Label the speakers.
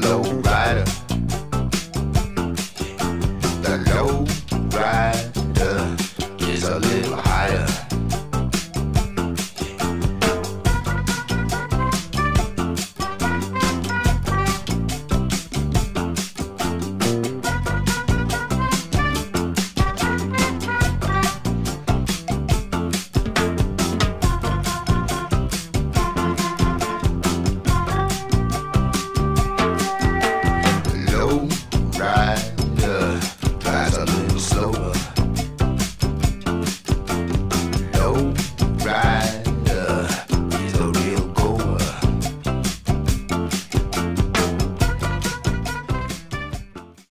Speaker 1: the low rider. The low rider is a little higher.